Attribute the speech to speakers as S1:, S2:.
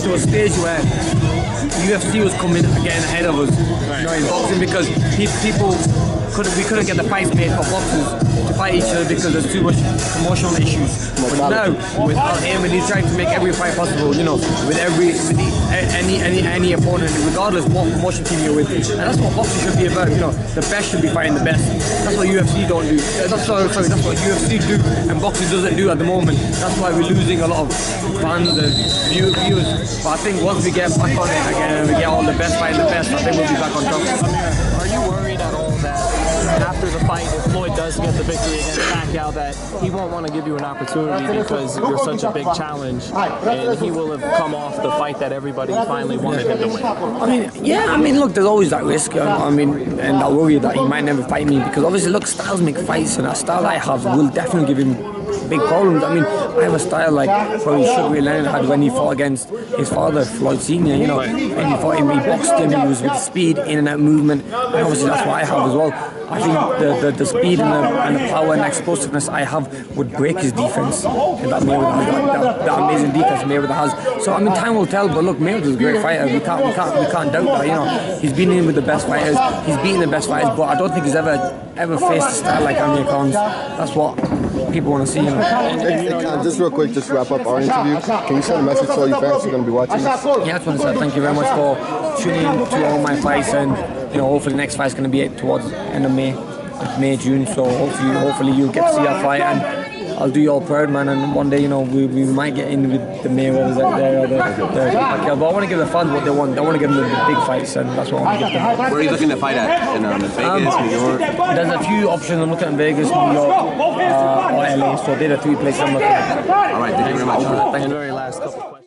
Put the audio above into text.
S1: to a stage where UFC was coming getting ahead of us, you know, in boxing because pe- people couldn't we couldn't get the fights made for boxers to fight each other because there's too much promotional issues. But now with Al Haymon, he's trying to make every fight possible. You know, with every with the, any any any opponent, regardless what promotion team you're with, and that's what boxing should be about. You know, the best should be fighting the best. That's what UFC don't do. Uh, That's what, sorry, that's what UFC do, and boxing doesn't do at the moment. That's why we're losing a lot of fans and viewers. But I think once we get back on it again and we get all the best fighting the best, I think we'll be back on top.
S2: Are you worried at all that after the fight, if Floyd does get the victory against Pacquiao, that he won't want to give you an opportunity because you're such a big challenge, and he will have come off the fight that everybody finally wanted him to win?
S1: I mean, yeah, I mean, look, there's always that risk. I mean, and I worry that he might never fight me because obviously, look, styles make fights, and a style I have will definitely give him big problems. I mean, I have a style like probably Sugar Leonard had when he fought against his father, Floyd Senior. You know, and he fought him, he boxed him, he was with speed, in and out movement, and obviously that's what I have as well. I think the, the, the speed and the, and the power and explosiveness I have would break his defense. And that Mayweather has, that, that, that amazing defense Mayweather has. So I mean, time will tell. But look, Mayweather's a great fighter. We can't, we can't, we can't doubt that. You know, he's been in with the best fighters. He's beaten the best fighters. But I don't think he's ever, ever faced a style like Amir Khan's. That's what people want to see. You know.
S3: Hey, hey, Khan, just real quick, just wrap up our interview. Can you send a message to all your fans who are going to be watching this?
S1: Yeah, I just want to say thank you very much for tuning in to all my fights, and you know, hopefully the next fight's going to be towards the end of May, May June. So hopefully, hopefully you'll get to see our fight, and I'll do you all proud, man. And one day, you know, we, we might get in with the Mayweathers out there or the, the Pacquiao. But I want to give the fans what they want. I want to give them the big fights, and that's what I want to give them.
S4: Where are you looking to fight at? In, um, in Vegas, New York?
S1: There's a few options. I'm looking at Vegas, New York, or LA. So they're the three places I'm looking at.
S4: All right, thank you very much.
S2: And very last couple questions.